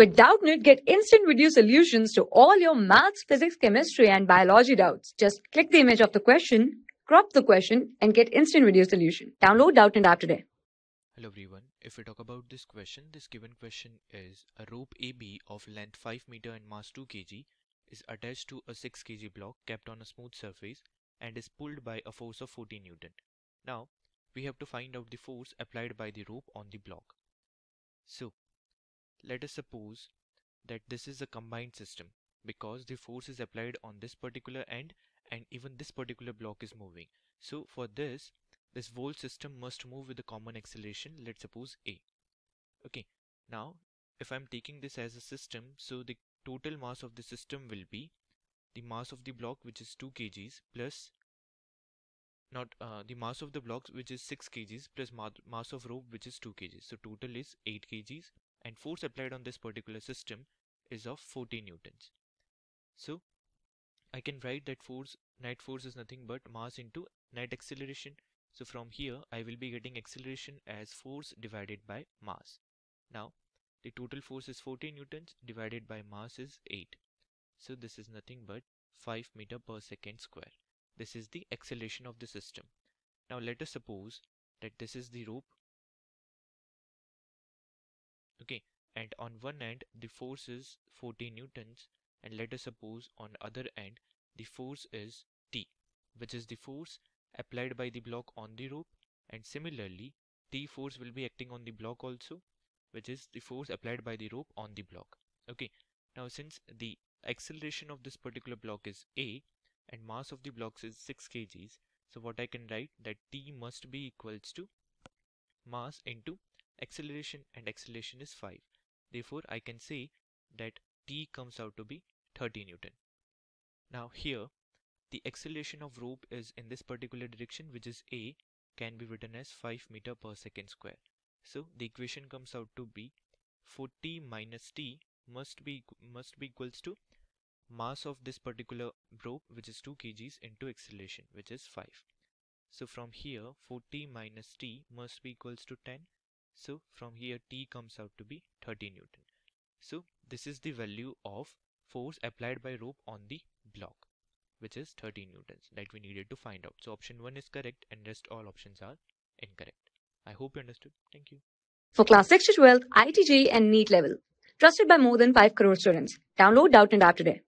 With Doubtnut, get instant video solutions to all your maths, physics, chemistry, and biology doubts. Just click the image of the question, crop the question, and get instant video solution. Download Doubtnut app today. Hello everyone, if we talk about this question, this given question is a rope AB of length 5 meter and mass 2 kg is attached to a 6 kg block kept on a smooth surface and is pulled by a force of 40 Newton. Now, we have to find out the force applied by the rope on the block. So, let us suppose that this is a combined system because the force is applied on this particular end and even this particular block is moving. So for this, this whole system must move with a common acceleration, let's suppose A. Okay, now if I'm taking this as a system, so the total mass of the system will be the mass of the block which is 2 kgs plus not uh, the mass of the blocks which is 6 kgs plus mass of rope which is 2 kgs. So total is 8 kgs and force applied on this particular system is of 40 newtons. So I can write that force net force is nothing but mass into net acceleration. So from here I will be getting acceleration as force divided by mass. Now the total force is 40 newtons divided by mass is 8. So this is nothing but 5 meter per second square. This is the acceleration of the system. Now let us suppose that this is the rope okay and on one end the force is 40 newtons and let us suppose on other end the force is T which is the force applied by the block on the rope and similarly T force will be acting on the block also which is the force applied by the rope on the block. Okay now since the acceleration of this particular block is A and mass of the blocks is 6 kgs so what I can write that T must be equals to mass into acceleration and acceleration is 5. Therefore, I can say that T comes out to be 30 Newton. Now here, the acceleration of rope is in this particular direction which is A can be written as 5 meter per second square. So the equation comes out to be 40 minus T must be must be equals to mass of this particular rope which is 2 kgs into acceleration which is 5. So from here 40 minus T must be equals to 10 so from here T comes out to be 30 Newton. So this is the value of force applied by rope on the block which is 30 newtons that we needed to find out. So option 1 is correct and rest all options are incorrect. I hope you understood. Thank you. For class 6 to 12, IIT JEE and NEET level. Trusted by more than 5 crore students. Download Doubtnut App today.